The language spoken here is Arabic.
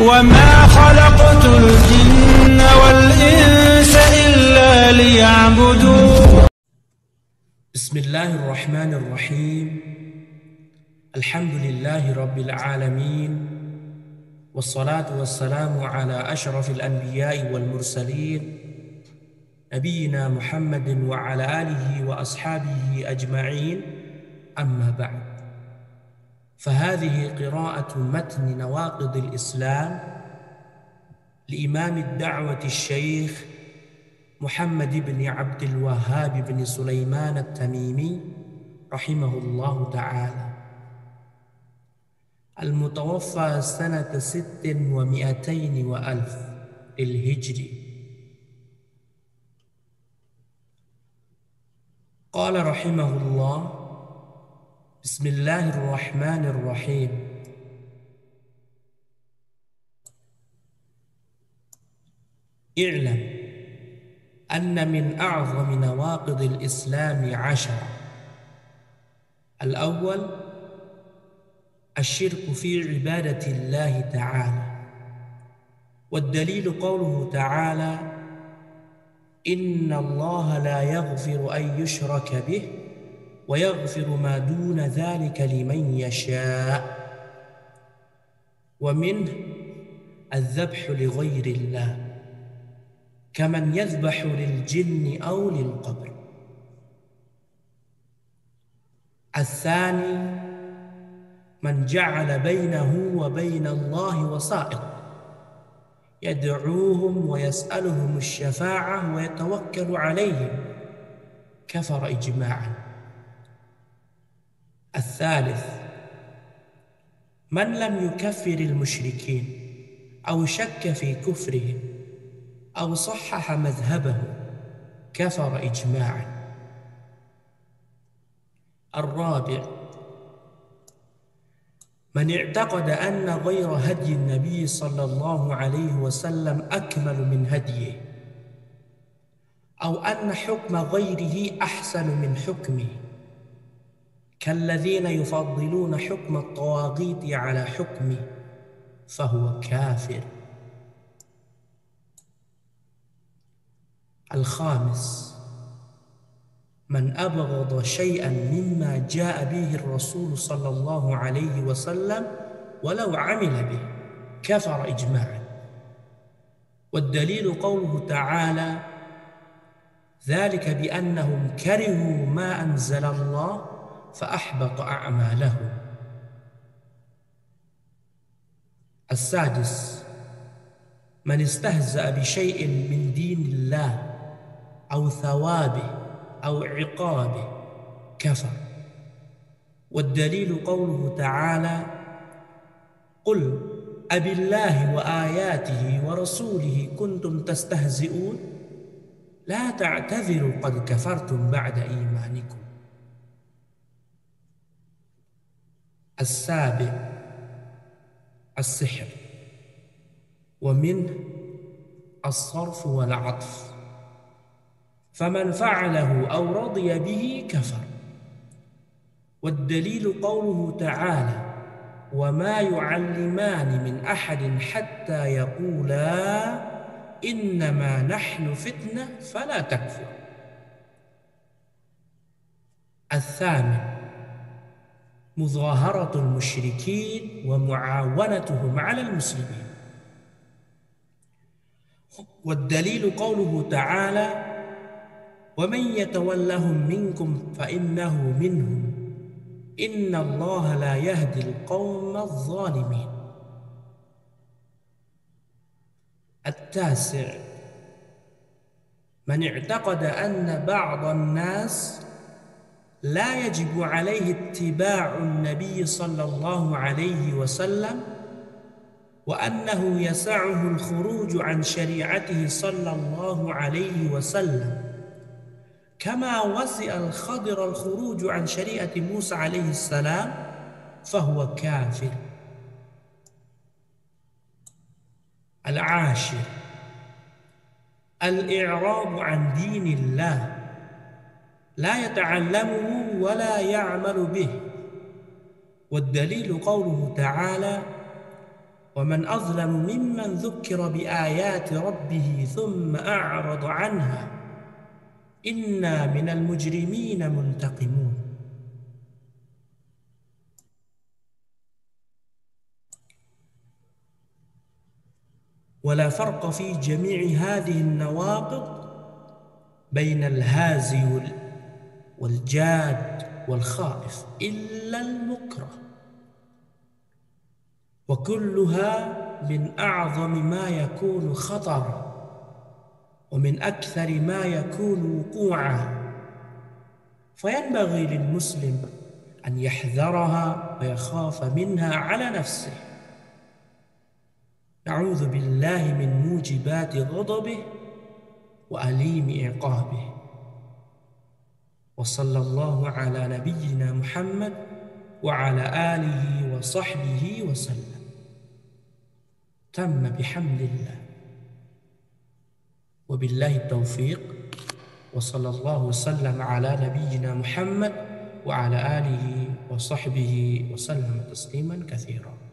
وما خلقت الجن والإنس إلا ليعبدون. بسم الله الرحمن الرحيم. الحمد لله رب العالمين. والصلاة والسلام على أشرف الأنبياء والمرسلين. نبينا محمد وعلى آله وأصحابه أجمعين. أما بعد. فهذه قراءة متن نواقض الإسلام لإمام الدعوة الشيخ محمد بن عبد الوهاب بن سليمان التميمي رحمه الله تعالى. المتوفى سنة ست ومئتين وألف للهجري قال رحمه الله بسم الله الرحمن الرحيم. اعلم أن من أعظم نواقض الإسلام عشرة الأول الشرك في عبادة الله تعالى. والدليل قوله تعالى إن الله لا يغفر أن يشرك به ويغفر ما دون ذلك لمن يشاء. ومنه الذبح لغير الله كمن يذبح للجن أو للقبر. الثاني من جعل بينه وبين الله وسائط يدعوهم ويسألهم الشفاعة ويتوكل عليهم. كفر إجماعا. الثالث من لم يكفر المشركين أو شك في كفرهم أو صحح مذهبه كفر إجماعا. الرابع من اعتقد أن غير هدي النبي صلى الله عليه وسلم أكمل من هديه أو أن حكم غيره أحسن من حكمه. كالذين يفضلون حكم الطواغيت على حكمه فهو كافر. الخامس من أبغض شيئا مما جاء به الرسول صلى الله عليه وسلم ولو عمل به كفر إجماعا. والدليل قوله تعالى ذلك بأنهم كرهوا ما أنزل الله فأحبط أعمالهم السادس من استهزأ بشيء من دين الله أو ثوابه أو عقابه كفر. والدليل قوله تعالى قل أب الله وآياته ورسوله كنتم تستهزئون؟ لا تعتذروا قد كفرتم بعد إيمانكم. السابع السحر ومنه الصرف والعطف. فمن فعله أو رضي به كفر. والدليل قوله تعالى وما يعلمان من أحد حتى يقولا إنما نحن فتنة فلا تكفر. الثامن مظاهرة المشركين ومعاونتهم على المسلمين. والدليل قوله تعالى ومن يتولهم منكم فإنه منهم. إن الله لا يهدي القوم الظالمين. التاسع من اعتقد أن بعض الناس لا يجب عليه اتباع النبي صلى الله عليه وسلم وأنه يسعه الخروج عن شريعته صلى الله عليه وسلم. كما وسع الخضر الخروج عن شريعة موسى عليه السلام فهو كافر. العاشر. الإعراض عن دين الله. لا يتعلمه ولا يعمل به. والدليل قوله تعالى ومن أظلم ممن ذكر بآيات ربه ثم أعرض عنها إنا من المجرمين منتقمون. ولا فرق في جميع هذه النواقض بين الهازي والجاد والخائف إلا المكره. وكلها من أعظم ما يكون خطرا ومن أكثر ما يكون وقوعا. فينبغي للمسلم أن يحذرها ويخاف منها على نفسه. نعوذ بالله من موجبات غضبه وأليم عقابه. وصلى الله على نبينا محمد وعلى آله وصحبه وسلم. تم بحمد الله. وبالله التوفيق. وصلى الله وسلم على نبينا محمد وعلى آله وصحبه وسلم تسليما كثيرا.